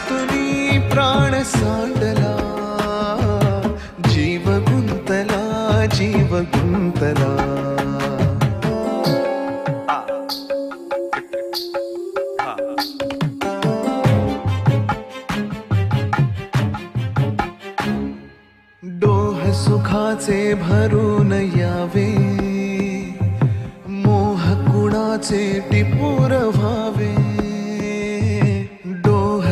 त्यातुनी प्राण सांडला जीव गुंतला जीव गुंतला. डोह सुखाचे भरून यावे मोह कुणाचे टिपूर व्हावे.